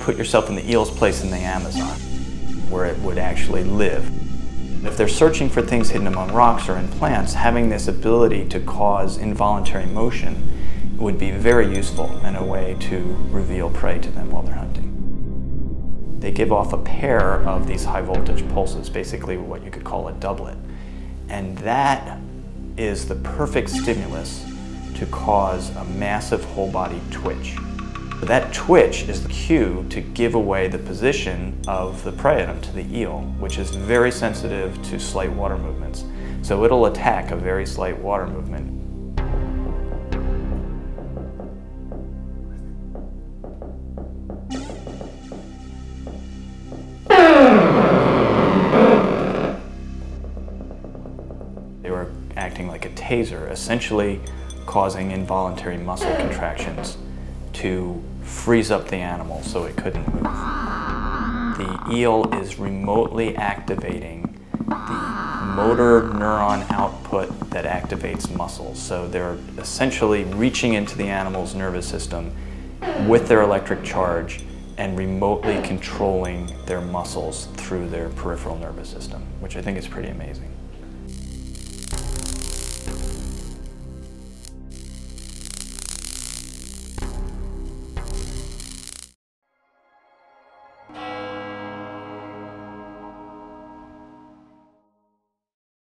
put yourself in the eel's place in the Amazon, where it would actually live. If they're searching for things hidden among rocks or in plants, having this ability to cause involuntary motion would be very useful in a way to reveal prey to them while they're hunting. They give off a pair of these high voltage pulses, basically what you could call a doublet. And that is the perfect stimulus to cause a massive whole body twitch. That twitch is the cue to give away the position of the prey item to the eel, which is very sensitive to slight water movements. So it'll attack a very slight water movement. They were acting like a taser, essentially causing involuntary muscle contractions to freeze up the animal so it couldn't move. The eel is remotely activating the motor neuron output that activates muscles. So they're essentially reaching into the animal's nervous system with their electric charge and remotely controlling their muscles through their peripheral nervous system, which I think is pretty amazing.